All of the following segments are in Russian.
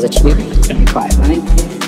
zaczniemy. Bye. Bye.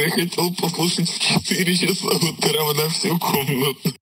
Я хотел послушать в 4 часа утра на всю комнату.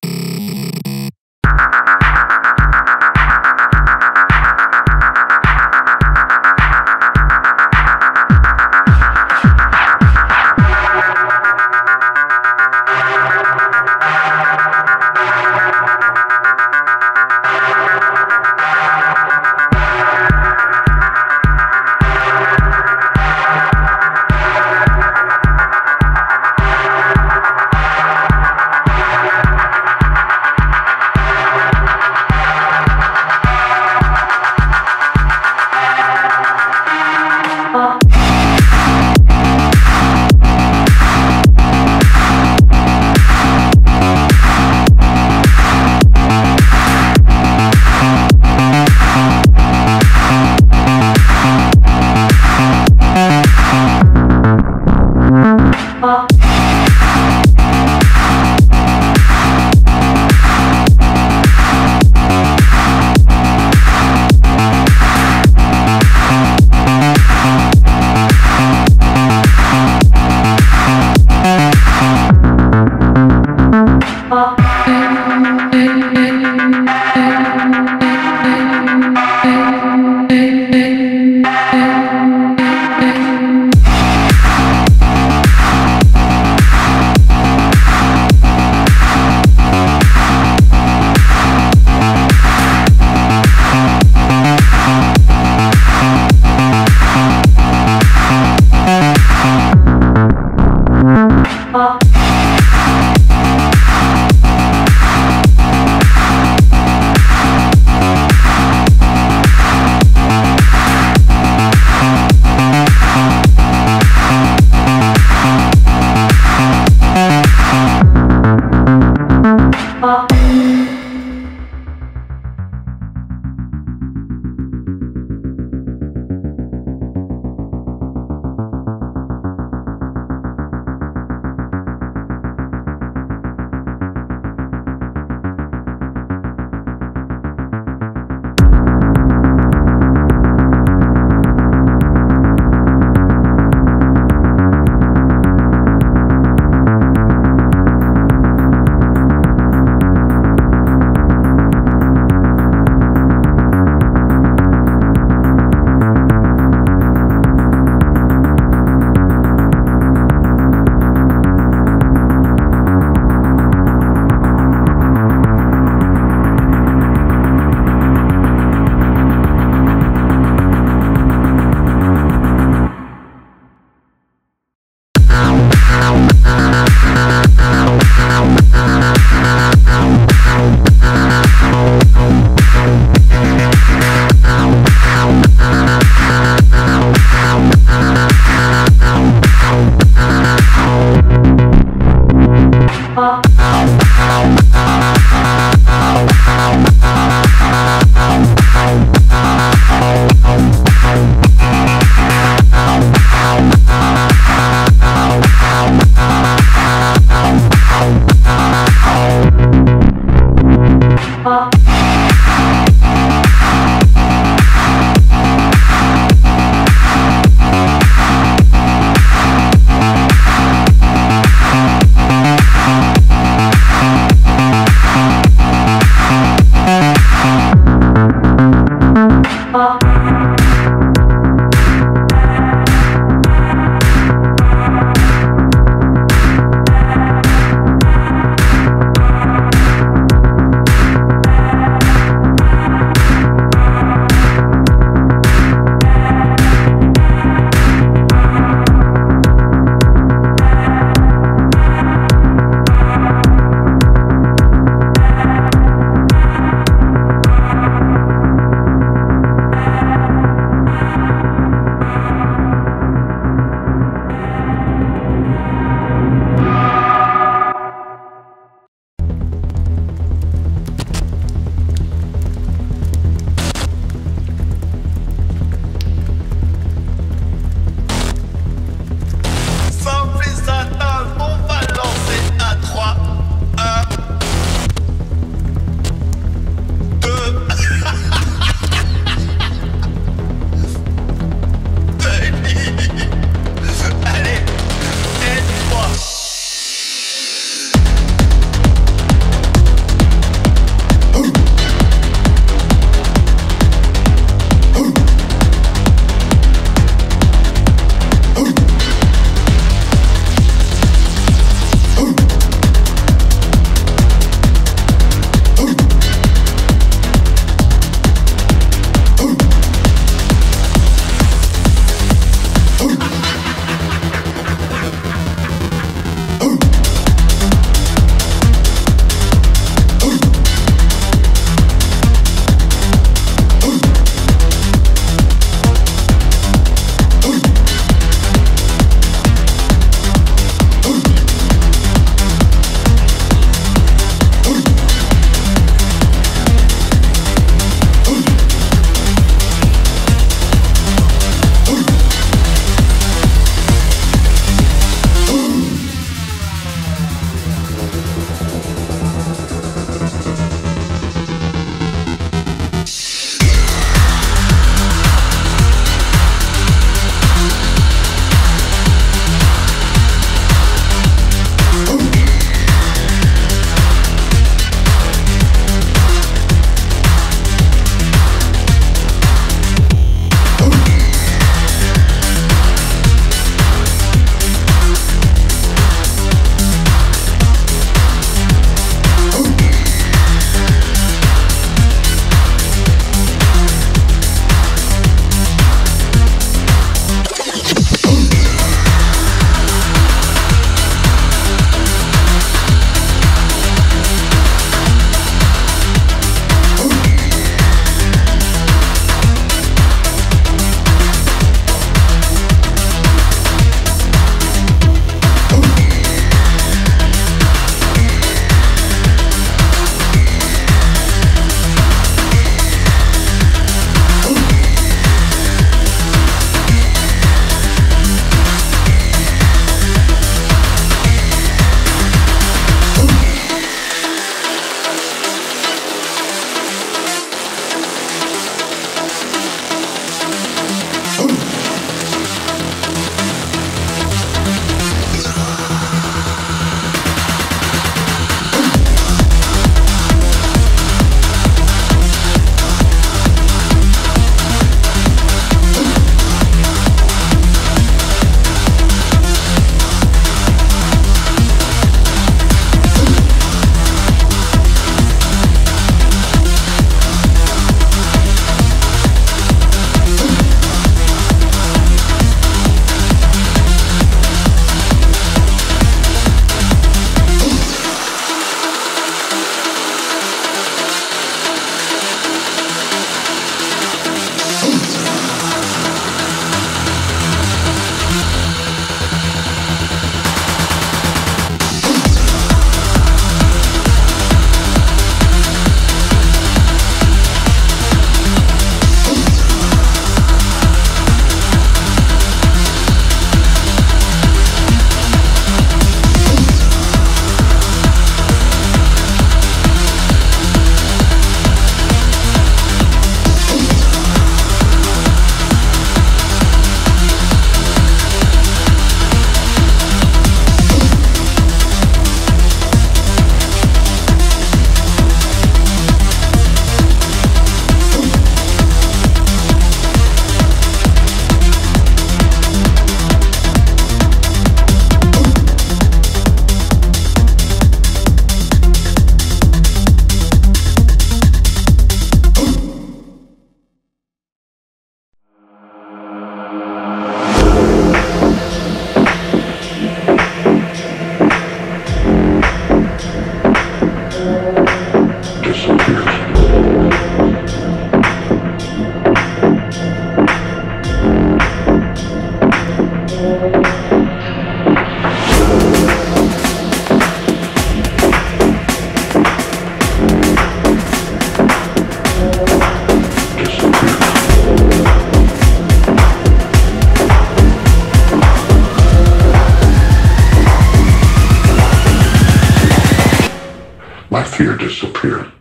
fear disappeared.